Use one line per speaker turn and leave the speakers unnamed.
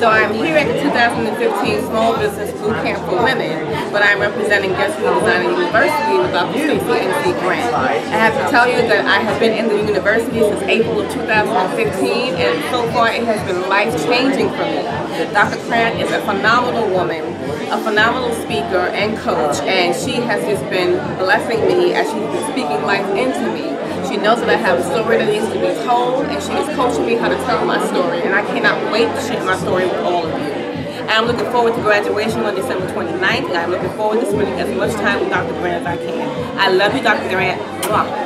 So I'm here at the 2015 Small Business Boot Camp for Women, but I'm representing Destiny Design University with Dr. Stacey Grant. I have to tell you that I have been in the university since April of 2015, and so far it has been life-changing for me. Dr. Grant is a phenomenal woman, a phenomenal speaker and coach, and she has just been blessing me as she's been speaking life into me. She knows that I have a story that needs to be told, and she is coaching me how to tell my story, and I cannot wait to share my story with all of you. I'm looking forward to graduation on December 29th, and I'm looking forward to spending as much time with Dr. Grant as I can. I love you, Dr. Grant. Mwah.